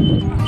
Wow.